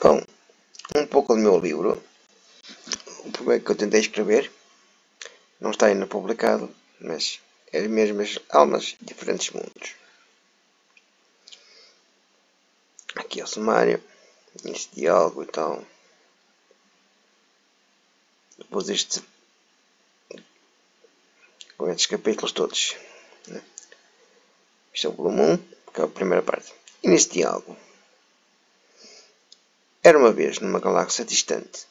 Bom, um pouco do meu livro, o primeiro que eu tentei escrever, não está ainda publicado, mas é as mesmas almas, diferentes mundos. Aqui é o sumário, este diálogo e tal. Depois este, com estes capítulos todos. Né? Este é o volume 1, que é a primeira parte. E neste diálogo, era uma vez numa galáxia distante,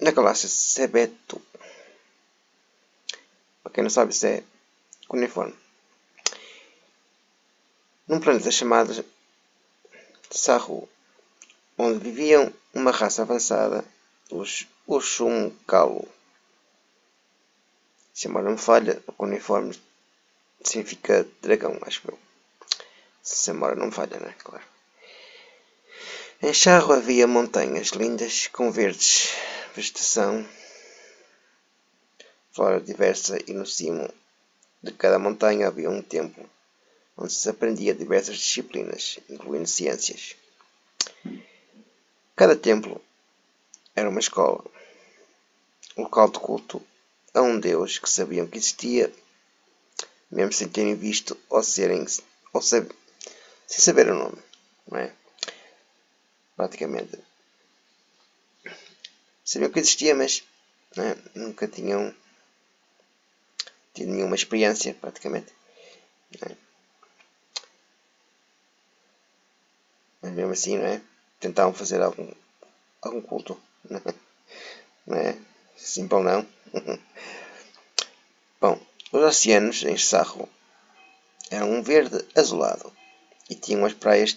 na galáxia Sebeto. Para quem não sabe, isso é cuneiforme. Num planeta chamado Saru, onde viviam uma raça avançada, os Ushumkalu. Se a memória não falha, o cuneiforme significa dragão, acho eu. Se a memória não falha, não é? Claro. Em Charro havia montanhas lindas com verdes vegetação, flora diversa e no cimo de cada montanha havia um templo onde se aprendia diversas disciplinas, incluindo ciências. Cada templo era uma escola, local de culto a um deus que sabiam que existia, mesmo sem terem visto ou serem ou sab sem saber o nome, não é? Praticamente. Sabiam que existia, mas né, nunca tinham tido nenhuma experiência, praticamente. Né? Mas mesmo assim, não é? Tentavam fazer algum, algum culto. Não é? Sim ou não? Bom, os oceanos em Sarro eram um verde azulado e tinham as praias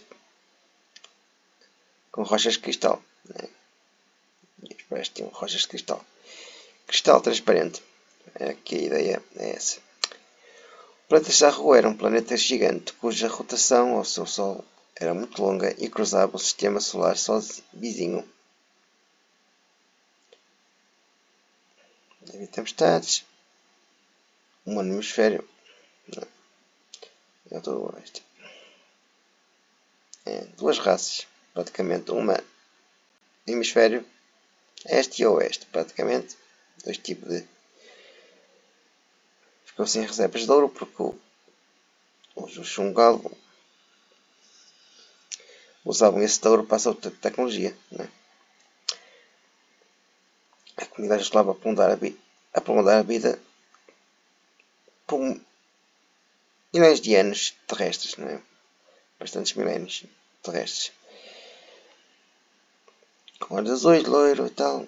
com rochas de cristal. Né? As tinham rochas de cristal. Cristal transparente. Aqui a ideia é essa. O planeta Charro era um planeta gigante cuja rotação ao seu Sol era muito longa e cruzava o sistema solar vizinho. Havia tempestades, um hemisfério, é todo o oeste. É, duas raças praticamente uma hemisfério este e oeste, praticamente dois tipos de ficou sem reservas de ouro porque o, os Xungalo usavam esse ouro para essa outra tecnologia. Né? A comunidade ajudava a prolongar a, a, prolongar a vida por milhões de anos terrestres, não é? bastantes milénios terrestres com olhos azuis, loiro e tal.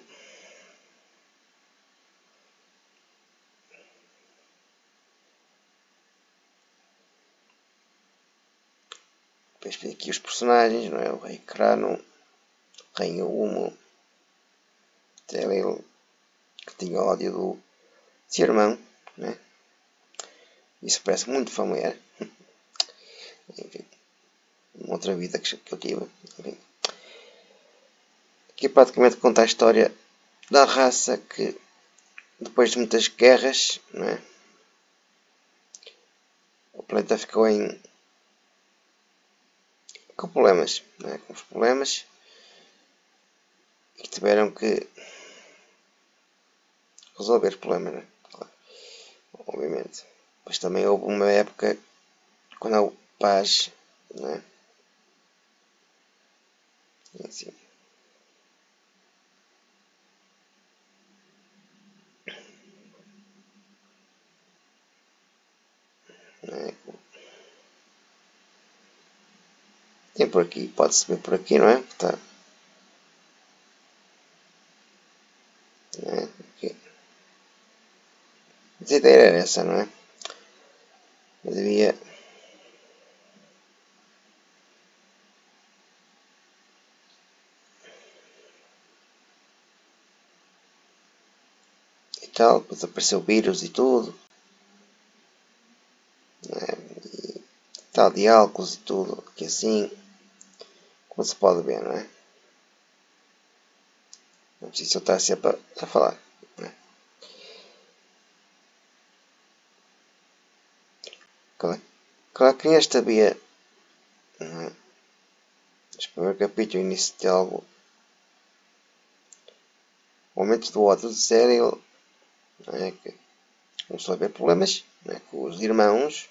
Depois tem aqui os personagens, não é? O Rei Crano, o Rei Humo, Telil, que tinha ódio do seu irmão, né? Isso parece muito familiar. Enfim, uma outra vida que eu tive. Enfim que praticamente conta a história da raça que, depois de muitas guerras, é? o planeta ficou em com problemas, é? com os problemas e tiveram que resolver problemas, é? claro, obviamente. Mas também houve uma época quando há paz, não é? E assim. Tem por aqui, pode-se ver por aqui, não é? Tá. É, aqui. A ideia era essa, não é? Eu devia... E tal, depois apareceu vírus e tudo. É, e tal de álcools e tudo, que assim como se pode ver, não é? Não preciso estar sempre a, falar. Né? Claro, claro que neste havia. É? Este primeiro capítulo, início de algo o aumento do ódio de sério, é, que começou a haver problemas é, com os irmãos,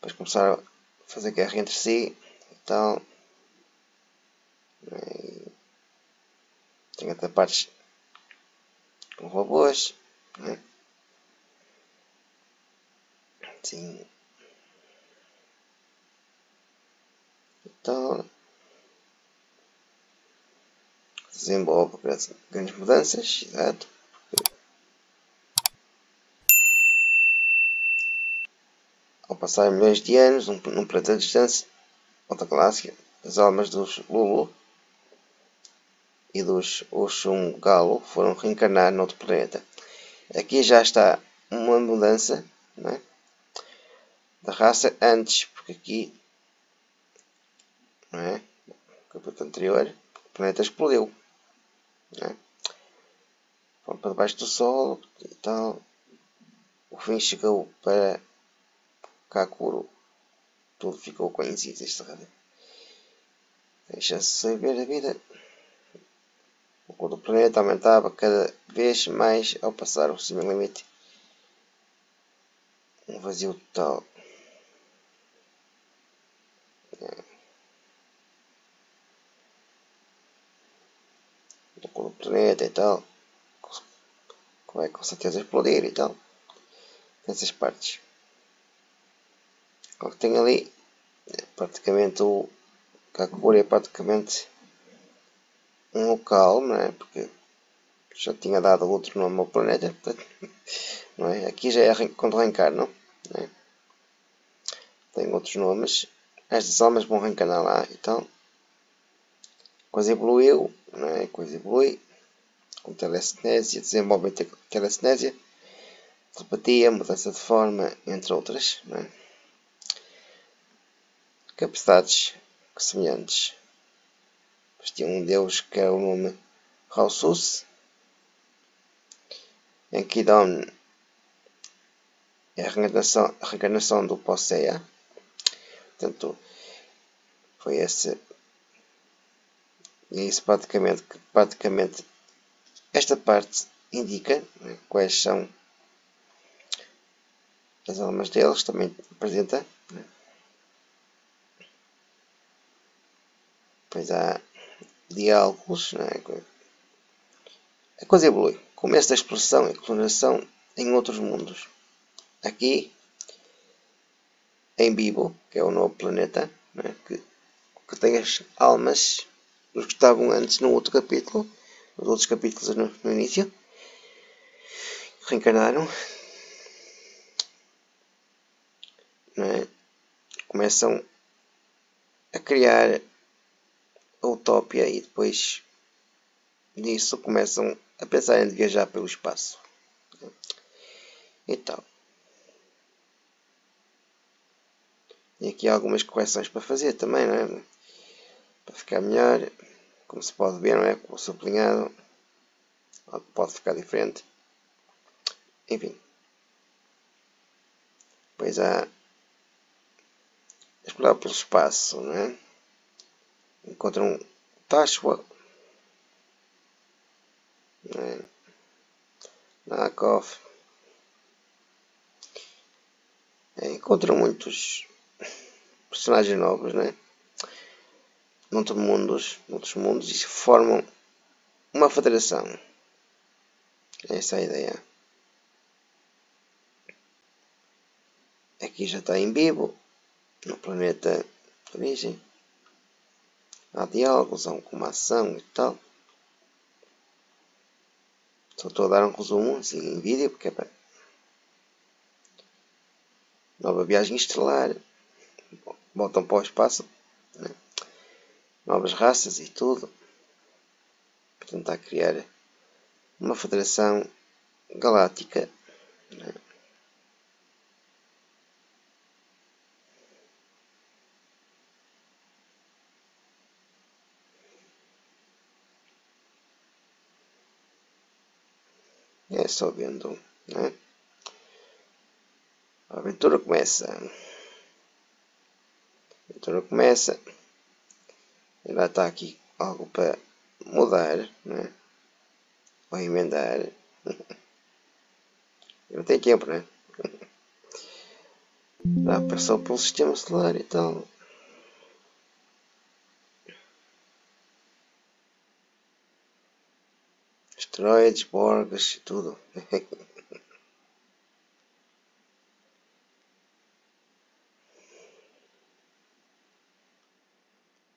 depois começaram a fazer guerra entre si e tal. É, tem até partes com robôs. É. Sim. Então, desenvolve grandes mudanças, exato. Ao passar milhões de anos, num, num planeta distância, outra galáxia, as almas dos Lulu e dos Oxum Galo foram reencarnar noutro planeta. Aqui já está uma mudança é? da raça antes, porque aqui não é? no capítulo anterior o planeta explodiu. Né? Foram para debaixo do sol e tal. O fim chegou para Kakuro. Tudo ficou conhecido esta rádio. Deixa-se saber a vida. O cor do planeta aumentava cada vez mais ao passar o seu limite. Um vazio total. o planeta e tal. Vai com certeza explodir e tal. Nessas partes. O que tem ali é praticamente o Kakuri é praticamente um local, não é? Porque já tinha dado outro nome ao planeta, não é? Aqui já é quando reencarnam, não é? Tem outros nomes. Estas almas vão reencarnar lá e. A coisa evoluiu, não é? Coisa evolui com telecinésia, desenvolvem telecinésia, telepatia, mudança de forma, entre outras. É? Capacidades semelhantes. Mas tinha um deus que era o nome Rausus, Enkidon é a reencarnação, a reencarnação do Poseia. Portanto, foi esse. E isso praticamente, praticamente esta parte indica né, quais são as almas deles, também apresenta. Depois há diálogos. Né, a coisa evolui. Começa a exploração e clonação em outros mundos. Aqui, em Bibo, que é o novo planeta, né, que, que tem as almas dos que estavam antes no outro capítulo os outros capítulos no, no início. Reencarnaram. É? Começam a criar utopia e depois disso começam a pensar em viajar pelo espaço. E tal. E aqui algumas correções para fazer também, não é? Para ficar melhor como se pode ver, não é? Com o sublinhado pode ficar diferente. Enfim. Depois há explorar pelo espaço, não é? Encontram Tashwa, não é? Nakov. É, encontram muitos personagens novos, não é? noutros mundos, noutros mundos e formam uma federação. Essa é a ideia. Aqui já está em vivo, no planeta de origem. Há diálogos, uma ação e tal. Só estou a dar um resumo assim, em vídeo, porque é para... Nova viagem estelar. Voltam para o espaço. Né? novas raças e tudo, para tentar criar uma federação galáctica. Né? Só vendo, né? A aventura começa. A aventura começa ainda está aqui algo para mudar, né? Vai emendar. Não tem tempo, né? Já passou pelo sistema solar e tal. Asteroides, borgas, tudo.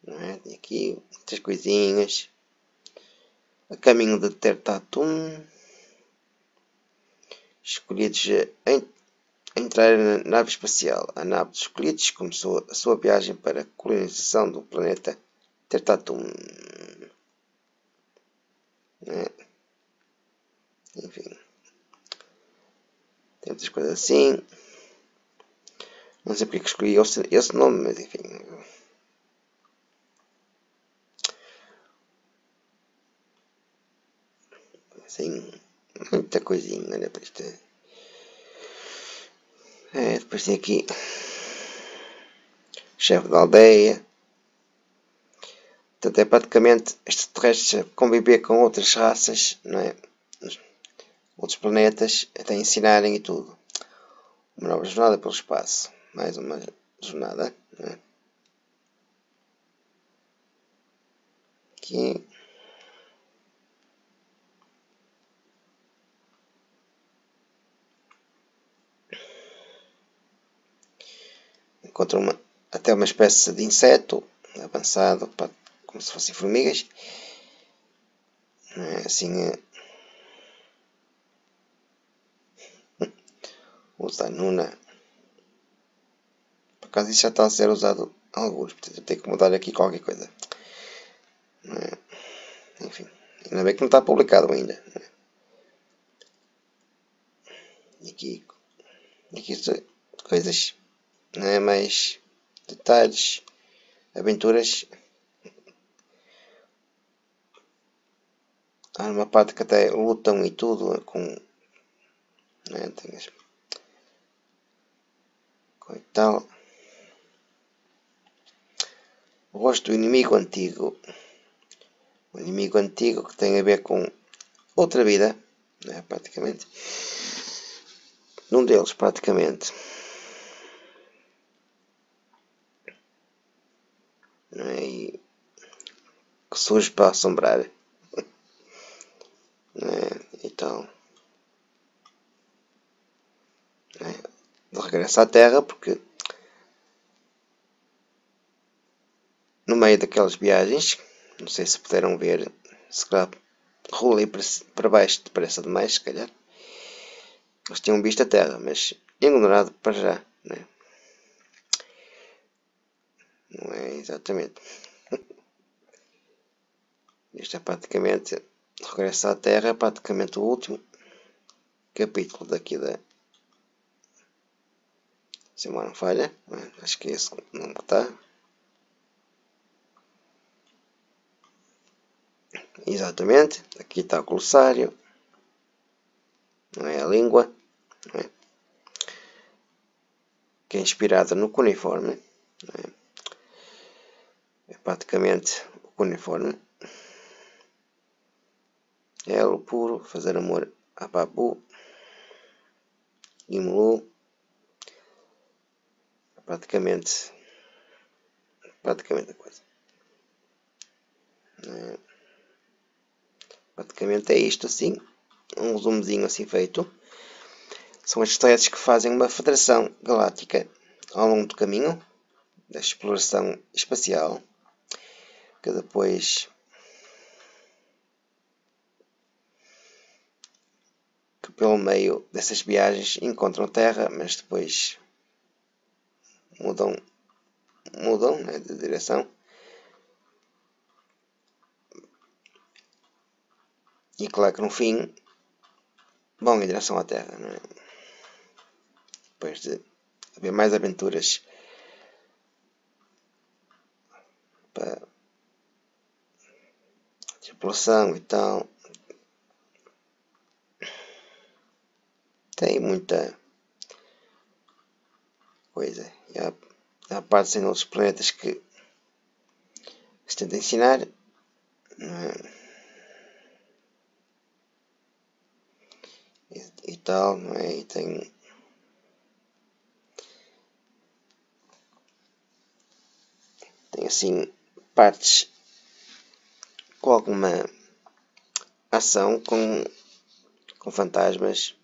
É? Tem aqui muitas coisinhas. A caminho de Tertatum. Escolhidos a entrar na nave espacial. A nave dos escolhidos começou a sua viagem para a colonização do planeta Tertatum. É. Enfim. Tem muitas coisas assim. Não sei porque que escolhi esse, esse nome, mas enfim. Assim, muita coisinha, olha para isto. É, depois tem aqui chefe da aldeia. Portanto, é praticamente extraterrestres conviver com outras raças, não é? Outros planetas, até ensinarem e tudo. Uma nova jornada pelo espaço. Mais uma jornada, não é? Aqui. encontra uma, até uma espécie de inseto avançado, como se fossem formigas. É assim, é... usa Nuna. Por acaso isso já está a ser usado alguns, portanto eu tenho que mudar aqui qualquer coisa. É? Enfim, ainda bem que não está publicado ainda. É? Aqui, aqui coisas né, mais detalhes, aventuras. Há uma parte que até lutam e tudo com. Né, tem as, e tal. O rosto do inimigo antigo. O inimigo antigo que tem a ver com outra vida, né, praticamente. Num deles, praticamente. é? e que surge para assombrar. É? Então, é? De regresso à Terra, porque no meio daquelas viagens, não sei se puderam ver, se calhar rolei para, para baixo depressa demais, se calhar. Eles tinham visto a Terra, mas ignorado para já. Né? Não é exatamente. Este é praticamente Regresso à Terra, é praticamente o último capítulo daqui da. Se não falha, acho que é esse não está. Exatamente, aqui está o glossário, não é a língua, é? que é inspirada no cuneiforme. É? é praticamente o uniforme. É o puro, fazer amor a Babu, Imulu, é praticamente, praticamente a coisa. É, praticamente é isto assim, um resumozinho assim feito. São as estrelas que fazem uma federação galáctica ao longo do caminho da exploração espacial que depois que pelo meio dessas viagens encontram terra, mas depois mudam mudam né, de direção e claro que no fim vão em direção à terra é? depois de haver mais aventuras para explosão e tal. Tem muita coisa. E há, há partes em outros planetas que se tenta ensinar. É? tal, não é? E tem tem assim partes com alguma ação com, com fantasmas,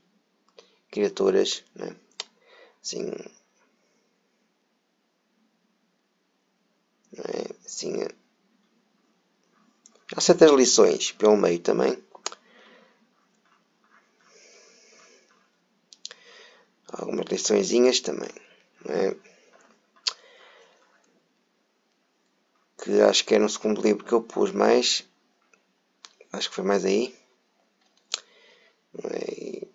criaturas, né? assim, é? assim há certas lições pelo meio também. Algumas liçõezinhas também. É? Que acho que era no segundo livro que eu pus mais. Acho que foi mais aí. É?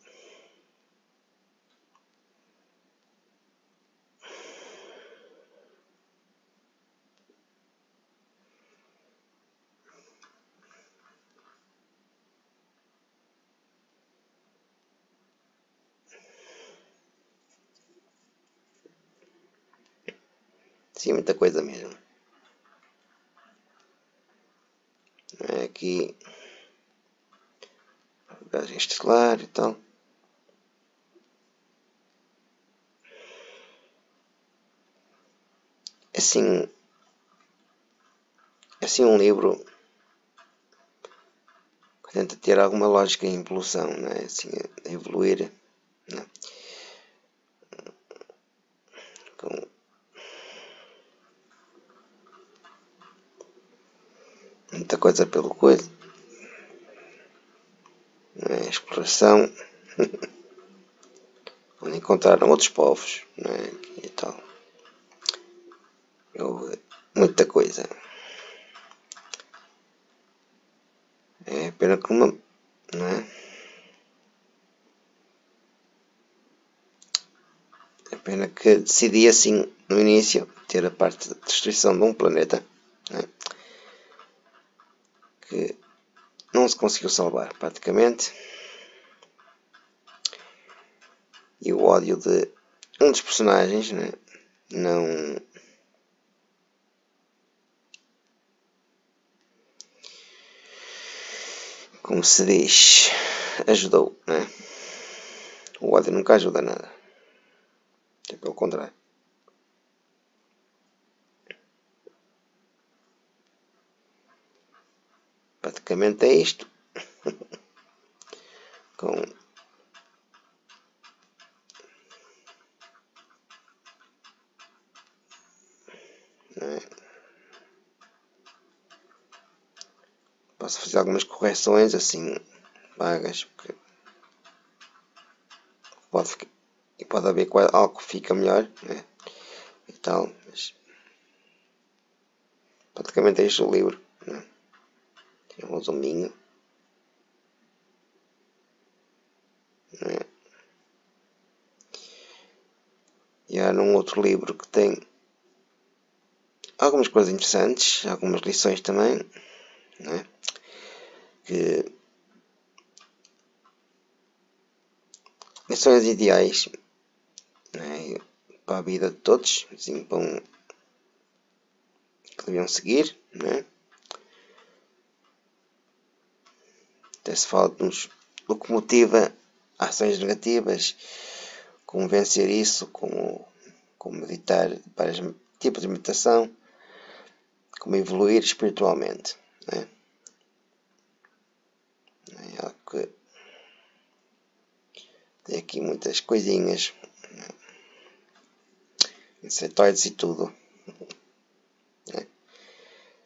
Sim, muita coisa mesmo. É aqui. Gás estelar e tal. Assim. Assim um livro que tenta ter alguma lógica em evolução, né? assim, evoluir. Né? Com muita coisa pelo coisa. Né? Exploração. Onde encontraram outros povos. Né? E tal. Eu, muita coisa. É pena que uma. Né? É pena que decidi assim no início ter a parte da destruição de um planeta. Que não se conseguiu salvar praticamente. E o ódio de um dos personagens né, não. Como se diz, ajudou, né? O ódio nunca ajuda nada. É pelo contrário. Praticamente é isto. Com é? Posso fazer algumas correções assim vagas porque pode e pode haver algo que fica melhor né? e tal, mas praticamente é isto o livro. Né? Um resuminho. Né? E há num outro livro que tem algumas coisas interessantes, algumas lições também, né? que lições ideais né? para a vida de todos, assim, para um, que deviam seguir, né? Até se fala de nos o que motiva ações negativas, como vencer isso, como, como meditar vários tipos de meditação, como evoluir espiritualmente. Né? É algo que tem aqui muitas coisinhas, né? insetoides e tudo. Né?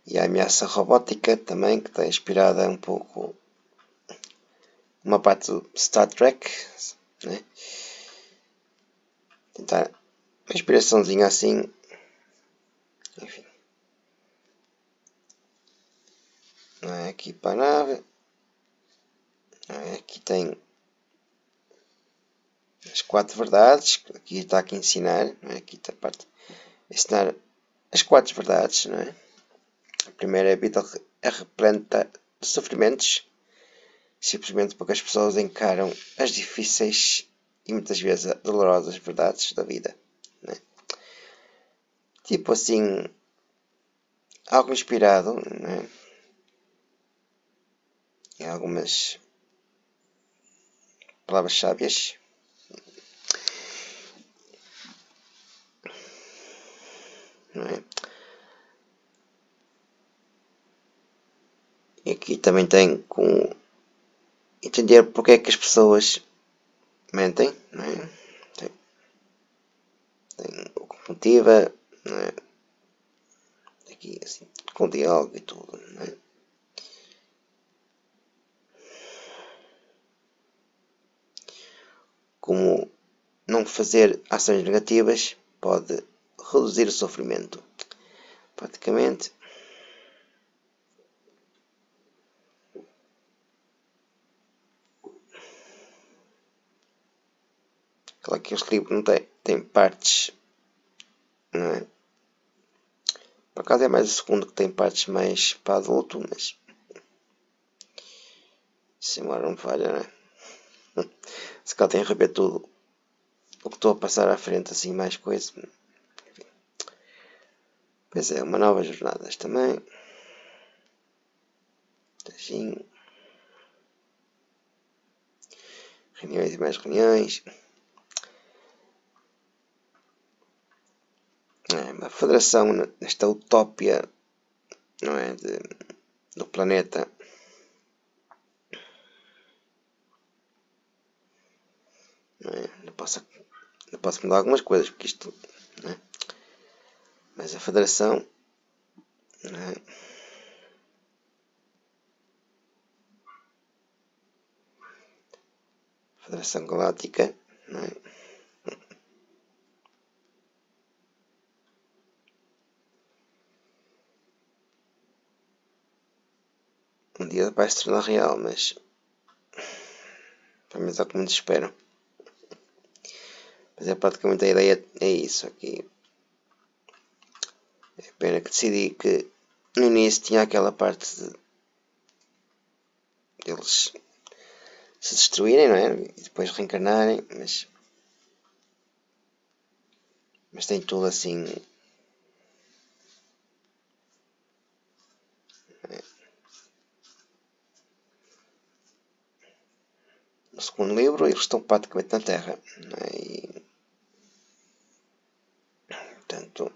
E a ameaça robótica também, que está inspirada um pouco uma parte do Star Trek, né? Tentar uma inspiraçãozinha assim, enfim. É? Aqui para nave, é? aqui tem as quatro verdades, aqui está aqui ensinar, é? aqui está a parte ensinar as quatro verdades, não é? A primeira é a vida é repleta de sofrimentos simplesmente porque as pessoas encaram as difíceis e muitas vezes dolorosas verdades da vida. Né? Tipo assim, algo inspirado né? em algumas palavras sábias. Não é? E aqui também tem com entender porque é que as pessoas mentem, não é? Tem, tem o que motiva, não é? Aqui assim, com diálogo e tudo, não é? Como não fazer ações negativas pode reduzir o sofrimento. Praticamente Claro que este livro não tem, tem partes, não é? Por acaso é mais o segundo que tem partes mais para adulto, mas se não falha, não é? Se cá tem a rever tudo o que estou a passar à frente, assim, mais coisas. Pois é, uma nova jornada também. Assim. Reuniões e mais reuniões. A federação nesta utópia não é, de, do planeta não, é, não, posso, não posso mudar algumas coisas porque isto é, mas a federação é, Federação Galáctica um dia vai se tornar real, mas pelo menos é o que muitos esperam. Mas é praticamente a ideia é isso aqui. É pena que decidi que no início tinha aquela parte de eles se destruírem, não é? E depois reencarnarem, mas mas tem tudo assim no segundo livro eles estão praticamente na Terra. É? E, portanto,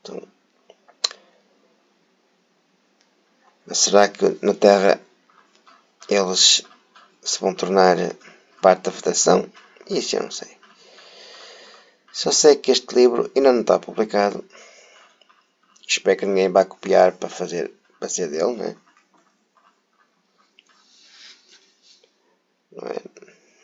então, será que na Terra eles se vão tornar parte da Federação? Isso eu não sei. Só sei que este livro ainda não está publicado. Espero que ninguém vá copiar para fazer para ser dele, não Não é,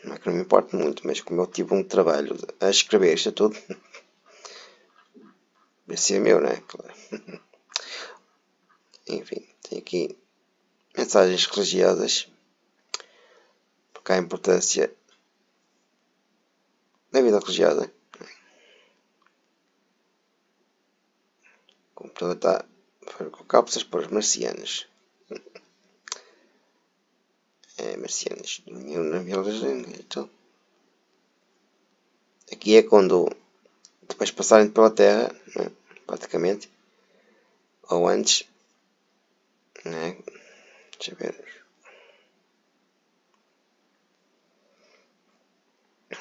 não é que não me importe muito, mas como eu tive um trabalho a escrever isto tudo, esse é meu, não é? Claro. Enfim, tem aqui mensagens religiosas, porque há a importância da vida religiosa. O computador está com cápsulas para os marcianos marcianos dormiam na Vila aqui é quando depois passarem pela Terra né, praticamente ou antes né, deixa ver.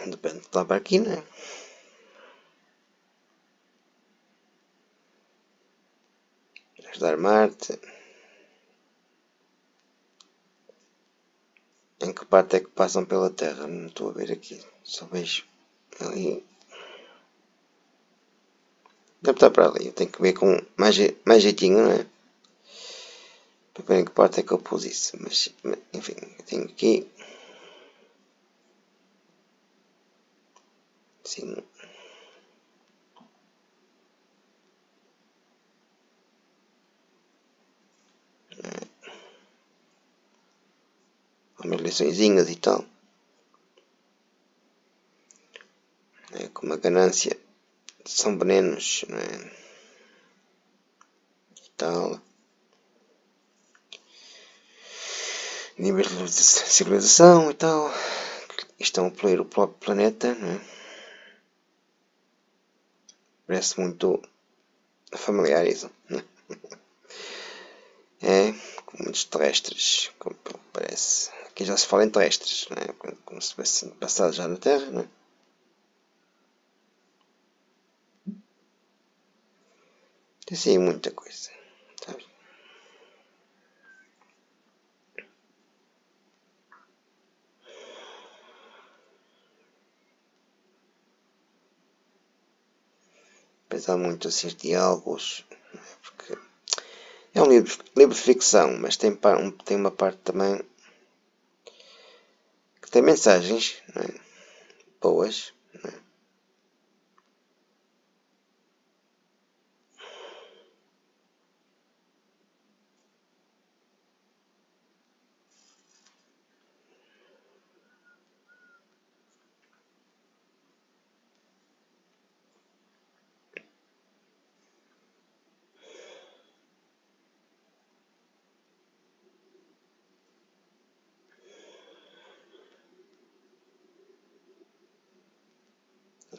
Depende de lá para aqui né ajudar Marte que parte é que passam pela Terra? Não estou a ver aqui. Só vejo ali. Deve estar para ali. Eu tenho que ver com mais, mais jeitinho, não é? Para ver em que parte é que eu pus isso. Mas, enfim, tenho aqui. Sim. Umas liçõezinhas e tal. É, como a ganância são venenos, não é? E tal. Níveis de civilização e tal. Estão a poluir o próprio planeta, não é? Parece muito familiar isso, é? É, com muitos terrestres, com parece. Aqui já se fala em terrestres, né? como se tivesse passado já na Terra. Né? Tem assim muita coisa. Sabe? Pensar muito assim diálogos, né? porque é um livro, livro de ficção, mas tem, tem uma parte também que tem mensagens é? boas. É?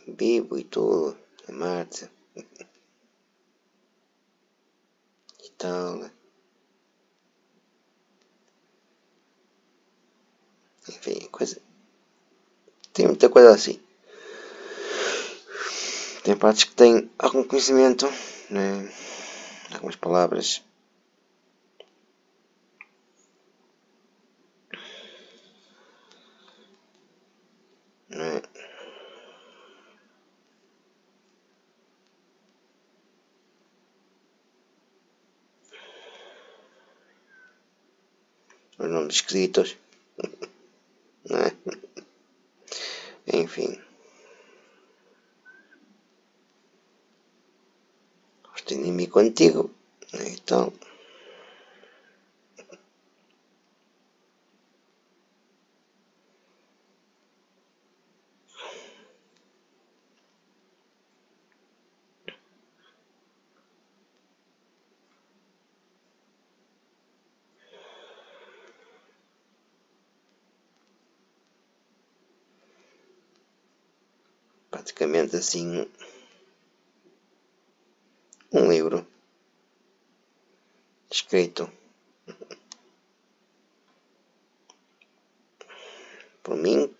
Bibo e tudo, a Marta e tal. Enfim, coisa. Tem muita coisa assim. Tem partes que têm algum conhecimento, né? algumas palavras os nomes esquisitos. Não é? Enfim. Este inimigo antigo. Então. Praticamente assim um livro escrito por mim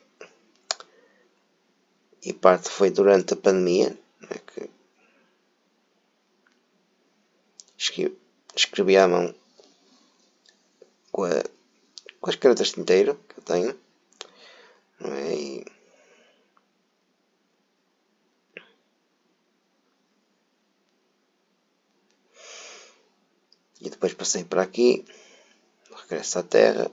e parte foi durante a pandemia né, que escrevi, à mão com, a, com as canetas de que eu tenho é? E, E depois passei para aqui, regresso à Terra.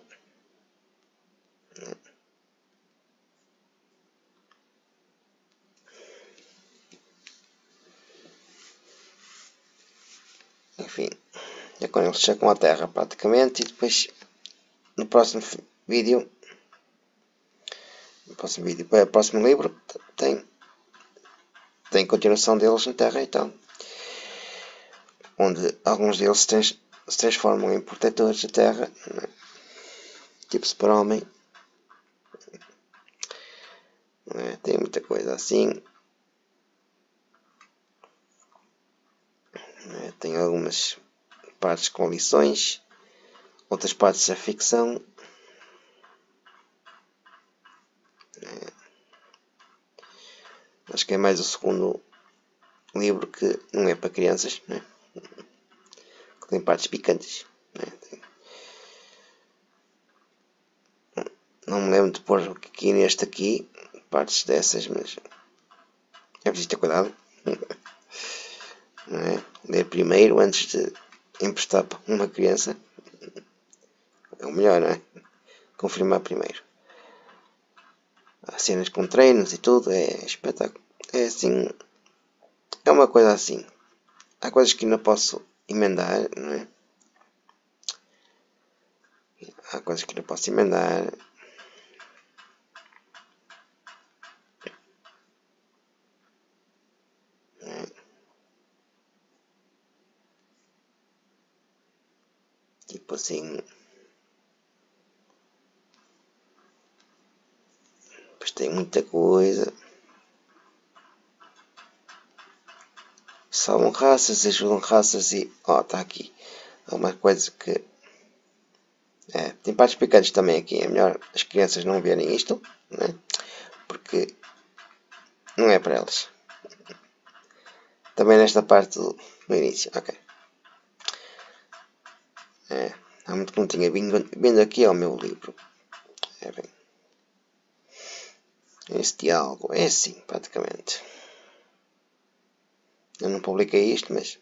Enfim, é quando eles chegam à Terra praticamente e depois no próximo vídeo no próximo vídeo, o próximo livro tem tem continuação deles na Terra então onde alguns deles se transformam em protetores da Terra, é? tipo super-homem. É? Tem muita coisa assim. É? Tem algumas partes com lições, outras partes é ficção. É. Acho que é mais o segundo livro que não é para crianças. Né? Tem partes picantes. Né? Não me lembro de pôr aqui neste aqui partes dessas, mas é preciso ter cuidado. É? Ler primeiro antes de emprestar para uma criança. É o melhor, não é? Confirmar primeiro. Há cenas com treinos e tudo, é espetáculo. É assim. É uma coisa assim. Há coisas que não posso emendar, não é? Há coisas que não posso emendar. É? Tipo assim. Pois tem muita coisa. Salvam raças, ajudam raças e ó, oh, está aqui. Há uma coisa que É, tem partes picantes também aqui. É melhor as crianças não verem isto, né? porque não é para elas. Também nesta parte do, início. Ok. É, há muito que não tinha vindo, vindo aqui ao meu livro. É bem. Esse diálogo é assim, praticamente. Eu não publiquei isto, mas